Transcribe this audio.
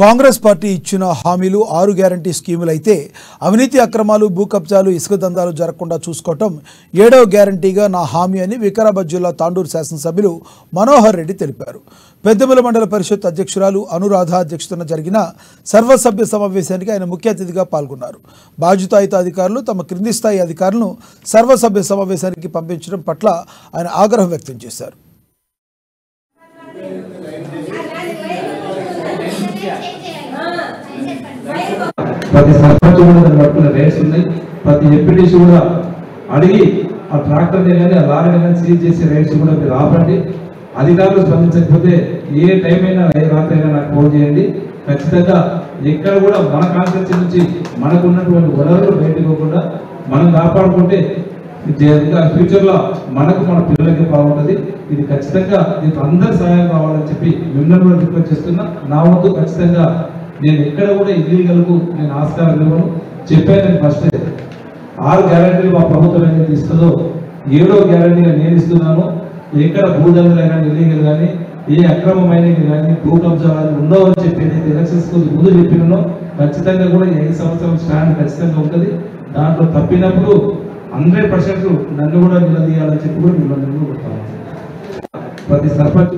Congress party ఇచ్చిన హామీలు ఆరు గ్యారంటీ స్కీములు అయితే అవినీతి అక్రమాలు భూ కబ్జాలు ఇసుక దందాలు జరగకుండా చూసుకోవటం ఏడవ గ్యారంటీగా నా హామీ అని వికారాబాద్ జిల్లా తాండూరు శాసనసభ్యులు మనోహర్ రెడ్డి తెలిపారు. పెద్దమల మండల పరిషత్ అధ్యక్షురాలు అనురాధ అధ్యక్షతన జరిగిన సర్వసభ్య సమావేశానికి ఆయన ముఖ్య అతిథిగా పాల్గొన్నారు. బాధ్యతాయుత అధికారులు తమ క్రింది స్థాయి అధికారులను సర్వసభ్య సమావేశానికి పంపించడం పట్ల ఆయన ఆగ్రహం వ్యక్తం చేశారు. ప్రతి సర్పంచ్ కూడా పట్టుకున్న రేట్స్ ఉన్నాయి. ప్రతి ఎంపీటీసీ కూడా అడిగి ఆ ట్రాక్టర్ కానీ ఆ లారీ కానీ సీజ్ చేసే రేట్స్ కూడా మీరు ఆపండి. అధికారులు స్పందించకపోతే ఏ టైం అయినా ఏ రాత్రి అయినా నాకు ఫోన్ చేయండి. ఖచ్చితంగా ఎక్కడ కూడా మన కాన్స్టిట్యూన్సీ నుంచి మనకు ఉన్నటువంటి వనరులు బయటకోకుండా మనం కాపాడుకుంటే ఇంకా ఫ్యూచర్లో మనకు మన పిల్లలకి బాగుంటుంది. ఇది ఖచ్చితంగా దీనికి అందరి సహాయం కావాలని చెప్పి మిమ్మల్ని కూడా రిక్వెస్ట్ చేస్తున్నా. నా వద్దు ఖచ్చితంగా నేను ఎక్కడ కూడా ఇల్లీగల్కు నేను ఆస్కారం ఇవ్వను. చెప్పాను ఫస్ట్ ఆరు గ్యారంటీలు మా ప్రభుత్వం ఏదైతే ఇస్తుందో ఏడో గ్యారంటీగా నేను ఇస్తున్నాను. ఎక్కడ భూదండలు కానీ ఇల్లీగల్ కానీ ఏ అక్రమమైన కానీ భూ కబ్జా కానీ ఉండవు అని చెప్పి నేను ఎలక్షన్స్ ముందు చెప్పినానో ఖచ్చితంగా కూడా ఐదు సంవత్సరం స్టాండ్ ఖచ్చితంగా ఉంటుంది. దాంట్లో తప్పినప్పుడు హండ్రెడ్ పర్సెంట్ నన్ను కూడా నిలదీయాలని చెప్పి కూడా మిమ్మల్ని కూడా ప్రతి సర్పంచ్